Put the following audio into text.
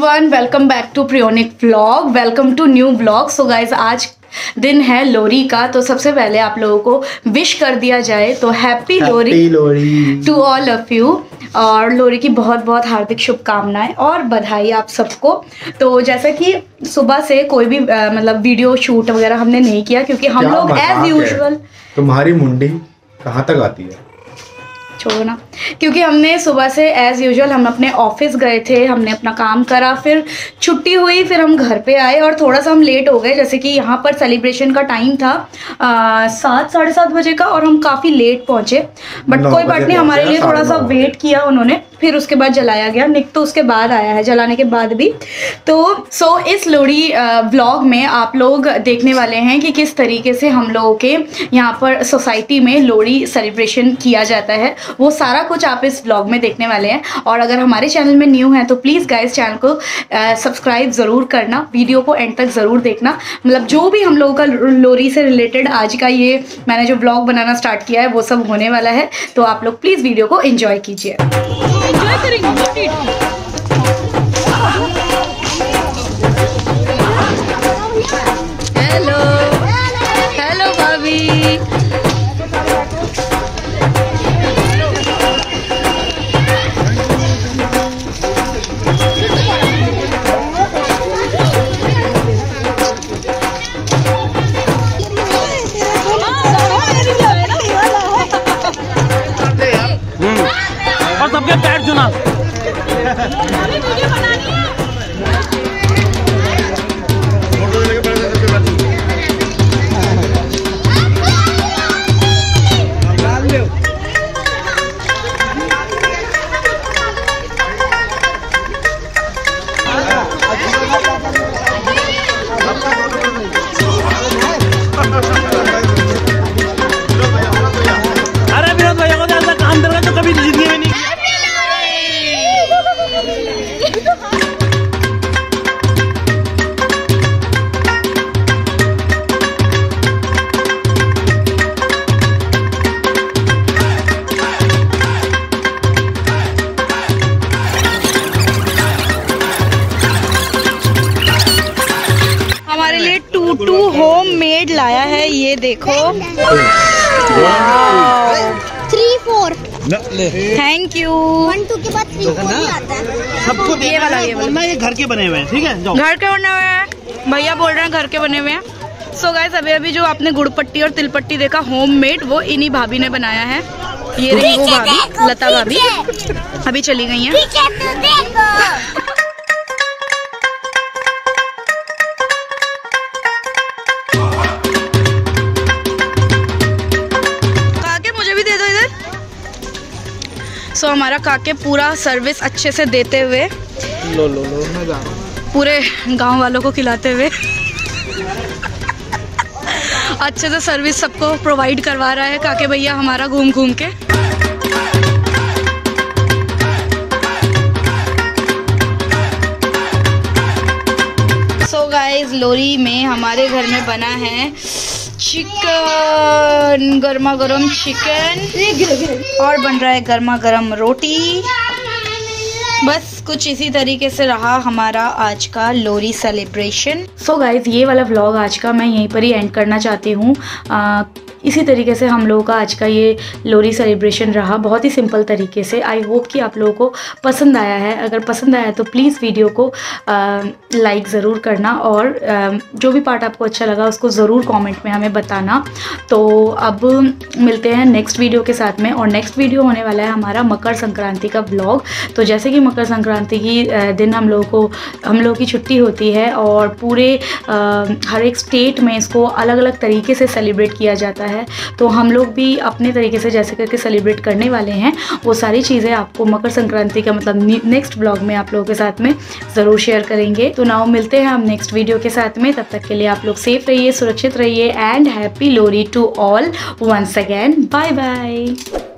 Welcome back to Priyonik vlog welcome to new vlog so guys आज दिन है लोरी का तो सबसे पहले आप लोगों को विश कर दिया जाए तो happy Lohri to all of you और लोरी की बहुत बहुत हार्दिक शुभकामनाएँ और बधाई आप सबको। तो जैसा कि सुबह से कोई भी अ, मतलब वीडियो शूट वगैरह हमने नहीं किया क्योंकि हम लोग एज यूजल तुम्हारी मुंडी कहाँ तक आती है? छोड़ो ना। क्योंकि हमने सुबह से एज़ यूजुअल हम अपने ऑफ़िस गए थे हमने अपना काम करा फिर छुट्टी हुई फिर हम घर पे आए और थोड़ा सा हम लेट हो गए जैसे कि यहाँ पर सेलिब्रेशन का टाइम था आ, सात साढ़े सात बजे का और हम काफ़ी लेट पहुँचे। बट कोई बात नहीं हमारे लिए थोड़ा सा वेट किया उन्होंने। फिर उसके बाद जलाया गया। निक तो उसके बाद आया है जलाने के बाद भी। तो सो so, इस लोहड़ी व्लॉग में आप लोग देखने वाले हैं कि किस तरीके से हम लोगों के यहाँ पर सोसाइटी में लोहड़ी सेलिब्रेशन किया जाता है। वो सारा कुछ आप इस व्लॉग में देखने वाले हैं। और अगर हमारे चैनल में न्यू हैं तो प्लीज़ गाइस चैनल को सब्सक्राइब ज़रूर करना। वीडियो को एंड तक ज़रूर देखना। मतलब जो भी हम लोगों का लोहड़ी से रिलेटेड आज का ये मैंने जो ब्लॉग बनाना स्टार्ट किया है वो सब होने वाला है। तो आप लोग प्लीज़ वीडियो को इन्जॉय कीजिए। एंजॉय करेंगे हेलो हेलो भाभी। लिए टू टू होम मेड लाया है ये देखो। Three four. Thank you one two के बाद थ्री आता है। सबको ये वाला ये वाला। ये घर के बने हुए हैं ठीक है? घर के बने हुए हैं। भैया बोल रहे हैं घर के बने हुए हैं। सो गाइस अभी अभी जो आपने गुड़ पट्टी और तिलपट्टी देखा होम मेड वो इन्हीं भाभी ने बनाया है। ये रही वो भाभी लता भाभी। अभी चली गई हैं। सो हमारा काके पूरा सर्विस अच्छे से देते हुए लो लो लो पूरे गाँव वालों को खिलाते हुए अच्छे से सर्विस सबको प्रोवाइड करवा रहा है काके भैया हमारा घूम घूम के। सो गाइस लोरी में हमारे घर में बना है चिकन गर्मा गर्म चिकन। और बन रहा है गर्मा गर्म रोटी। बस कुछ इसी तरीके से रहा हमारा आज का लोरी सेलिब्रेशन सो गाइज़ ये वाला व्लॉग आज का मैं यहीं पर ही एंड करना चाहती हूँ। इसी तरीके से हम लोगों का आज का ये लोरी सेलिब्रेशन रहा। बहुत ही सिंपल तरीके से। आई होप कि आप लोगों को पसंद आया है। अगर पसंद आया तो प्लीज़ वीडियो को लाइक ज़रूर करना और आ, जो भी पार्ट आपको अच्छा लगा उसको ज़रूर कमेंट में हमें बताना। तो अब मिलते हैं नेक्स्ट वीडियो के साथ में और नेक्स्ट वीडियो होने वाला है हमारा मकर संक्रांति का ब्लॉग तो जैसे कि मकर संक्रांति की दिन हम लोगों को हम लोगों की छुट्टी होती है और पूरे अ, हर एक स्टेट में इसको अलग अलग तरीके से सेलिब्रेट किया जाता है। तो हम लोग भी अपने तरीके से जैसे करके सेलिब्रेट करने वाले हैं। वो सारी चीज़ें आपको मकर संक्रांति का मतलब नेक्स्ट ब्लॉग में आप लोगों के साथ में ज़रूर शेयर करेंगे। तो नाव मिलते हैं हम नेक्स्ट वीडियो के साथ में। तब तक के लिए आप लोग सेफ़ रहिए, सुरक्षित रहिए and happy Lohri to all once again bye bye